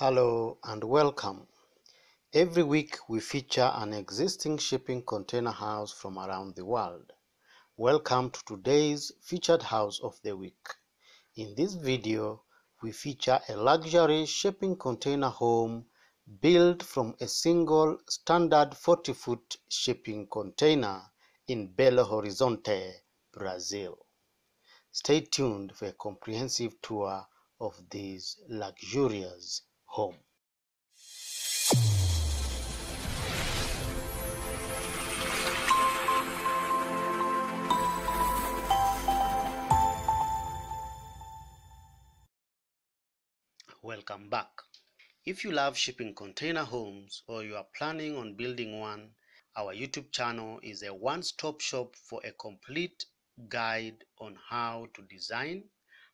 Hello and welcome. Every week we feature an existing shipping container house from around the world. Welcome to today's featured house of the week. In this video, we feature a luxury shipping container home built from a single standard 40 foot shipping container in Belo Horizonte, Brazil. Stay tuned for a comprehensive tour of this luxurious home. Welcome back. If you love shipping container homes or you are planning on building one, our YouTube channel is a one stop shop for a complete guide on how to design,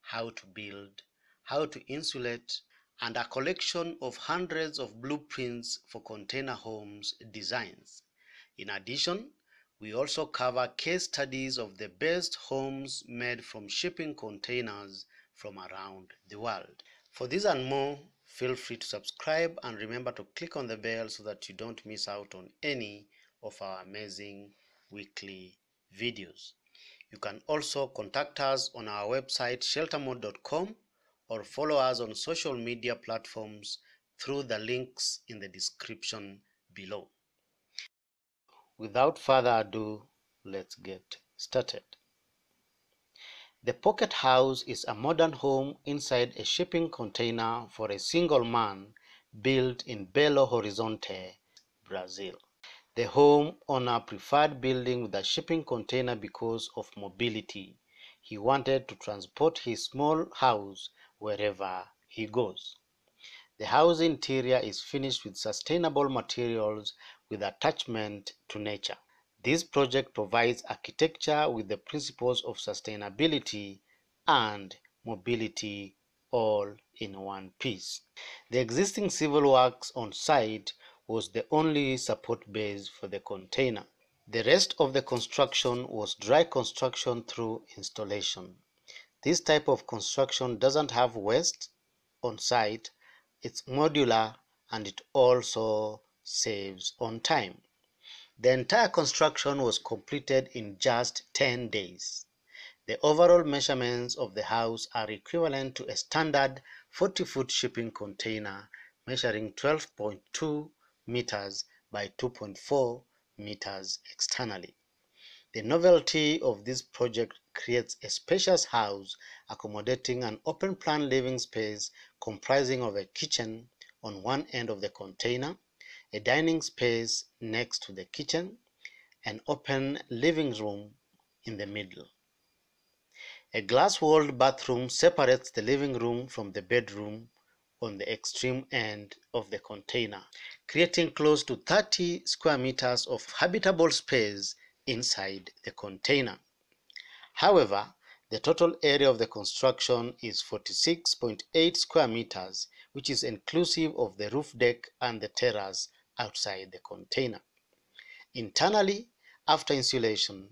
how to build, how to insulate, and a collection of hundreds of blueprints for container homes designs. In addition, we also cover case studies of the best homes made from shipping containers from around the world. For this and more, feel free to subscribe and remember to click on the bell so that you don't miss out on any of our amazing weekly videos. You can also contact us on our website sheltermode.com or follow us on social media platforms through the links in the description below. Without further ado, let's get started. The Pocket House is a modern home inside a shipping container for a single man built in Belo Horizonte, Brazil. The home owner preferred building with a shipping container because of mobility. He wanted to transport his small house wherever he goes. The house interior is finished with sustainable materials with attachment to nature. This project provides architecture with the principles of sustainability and mobility all in one piece. The existing civil works on site was the only support base for the container. The rest of the construction was dry construction through installation. This type of construction doesn't have waste on site, it's modular and it also saves on time. The entire construction was completed in just 10 days. The overall measurements of the house are equivalent to a standard 40 foot shipping container measuring 12.2 meters by 2.4 meters externally. The novelty of this project creates a spacious house accommodating an open plan living space comprising of a kitchen on one end of the container, a dining space next to the kitchen, an open living room in the middle. A glass-walled bathroom separates the living room from the bedroom on the extreme end of the container, creating close to 30 square meters of habitable space inside the container. However, the total area of the construction is 46.8 square meters, which is inclusive of the roof deck and the terrace outside the container. Internally, after insulation,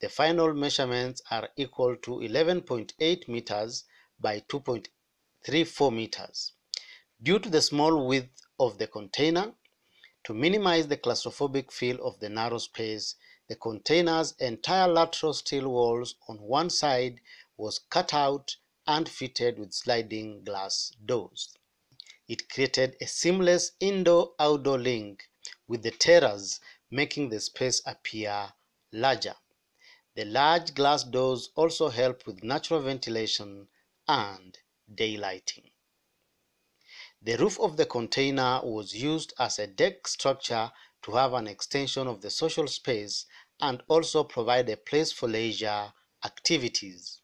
the final measurements are equal to 11.8 meters by 2.34 meters. Due to the small width of the container, to minimize the claustrophobic feel of the narrow space, the container's entire lateral steel walls on one side was cut out and fitted with sliding glass doors. It created a seamless indoor-outdoor link with the terrace making the space appear larger. The large glass doors also help with natural ventilation and daylighting. The roof of the container was used as a deck structure to have an extension of the social space and also provide a place for leisure activities.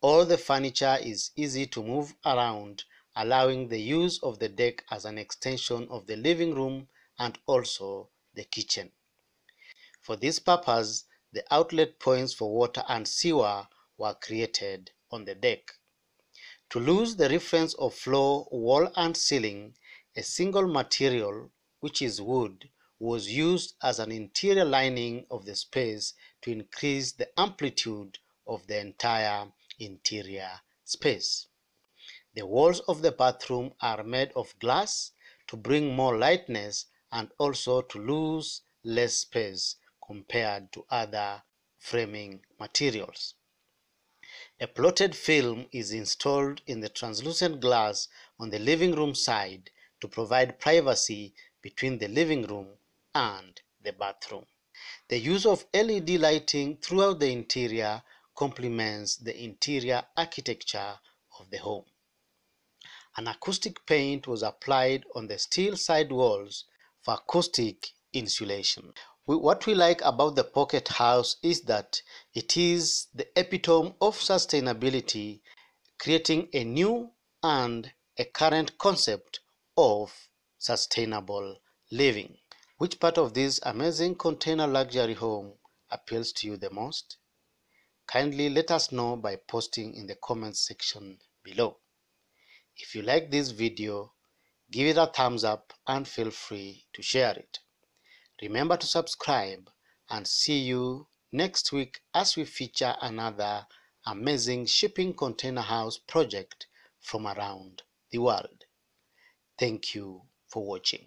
All the furniture is easy to move around allowing the use of the deck as an extension of the living room and also the kitchen. For this purpose, the outlet points for water and sewer were created on the deck. To lose the reference of floor, wall and ceiling, a single material, which is wood, was used as an interior lining of the space to increase the amplitude of the entire interior space. The walls of the bathroom are made of glass to bring more lightness and also to lose less space compared to other framing materials. A plotted film is installed in the translucent glass on the living room side to provide privacy between the living room and the bathroom. The use of LED lighting throughout the interior complements the interior architecture of the home. An acoustic paint was applied on the steel side walls for acoustic insulation. What we like about the Pocket House is that it is the epitome of sustainability, creating a new and a current concept of sustainable living. Which part of this amazing container luxury home appeals to you the most? Kindly let us know by posting in the comments section below. If you like this video, give it a thumbs up and feel free to share it. Remember to subscribe and see you next week as we feature another amazing shipping container house project from around the world. Thank you for watching.